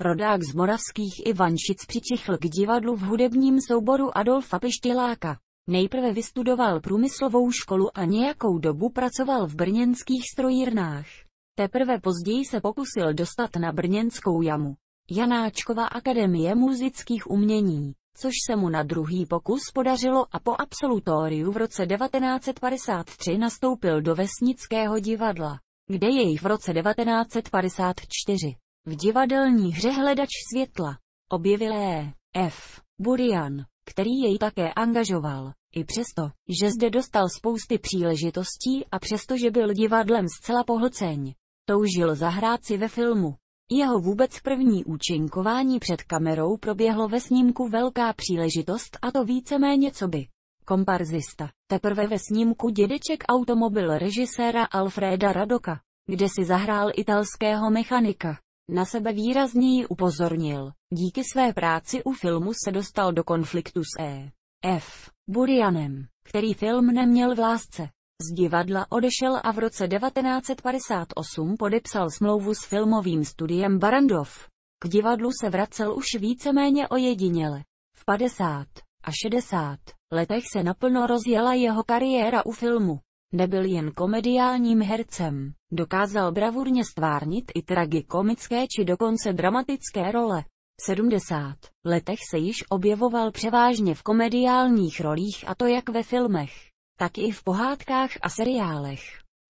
rodák z moravských Ivanšic přičichl k divadlu v hudebním souboru Adolfa Pištěláka. Nejprve vystudoval průmyslovou školu a nějakou dobu pracoval v brněnských strojírnách. Teprve později se pokusil dostat na brněnskou jamu. Janáčkova akademie muzických umění, což se mu na druhý pokus podařilo a po absolutóriu v roce 1953 nastoupil do Vesnického divadla, kde jej v roce 1954 v divadelní hře Hledač světla objevil E. F. Burian, který jej také angažoval. I přesto, že zde dostal spousty příležitostí a přestože byl divadlem zcela pohlceň, toužil zahrát si ve filmu. Jeho vůbec první účinkování před kamerou proběhlo ve snímku Velká příležitost a to víceméně co by. Komparzista. Teprve ve snímku Dědeček automobil režiséra Alfreda Radoka, kde si zahrál italského mechanika. Na sebe výrazněji upozornil. Díky své práci u filmu se dostal do konfliktu s E. F. Burianem, který film neměl v lásce. Z divadla odešel a v roce 1958 podepsal smlouvu s filmovým studiem Barandov. K divadlu se vracel už víceméně ojediněle. V 50 a 60 letech se naplno rozjela jeho kariéra u filmu. Nebyl jen komediálním hercem, dokázal bravurně stvárnit i tragikomické či dokonce dramatické role. V 70 letech se již objevoval převážně v komediálních rolích a to jak ve filmech, tak i v pohádkách a seriálech.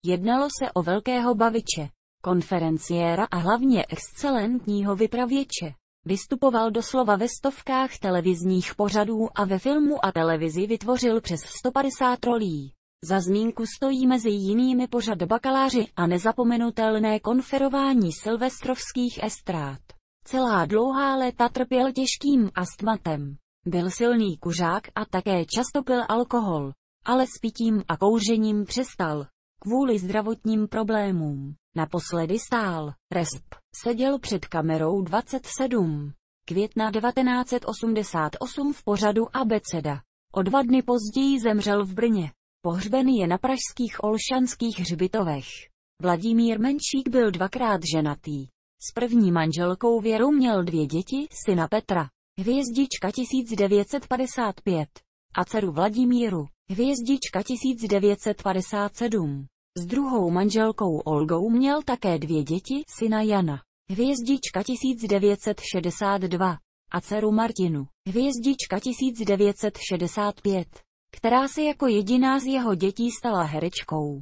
Jednalo se o velkého baviče, konferenciéra a hlavně excelentního vypravěče. Vystupoval doslova ve stovkách televizních pořadů a ve filmu a televizi vytvořil přes 150 rolí. Za zmínku stojí mezi jinými pořad bakaláři a nezapomenutelné konferování silvestrovských estrád. Celá dlouhá léta trpěl těžkým astmatem. Byl silný kuřák a také často pil alkohol, ale s pitím a kouřením přestal. Kvůli zdravotním problémům. Naposledy stál, resp, seděl před kamerou 27. Května 1988 v pořadu Abeceda. O dva dny později zemřel v Brně. Pohřbený je na pražských Olšanských hřbitovech. Vladimír Menšík byl dvakrát ženatý. S první manželkou Věrou měl dvě děti, syna Petra, hvězdička 1955, a dceru Vladimíru, hvězdička 1957. S druhou manželkou Olgou měl také dvě děti, syna Jana, hvězdička 1962, a dceru Martinu, hvězdička 1965 která se jako jediná z jeho dětí stala herečkou.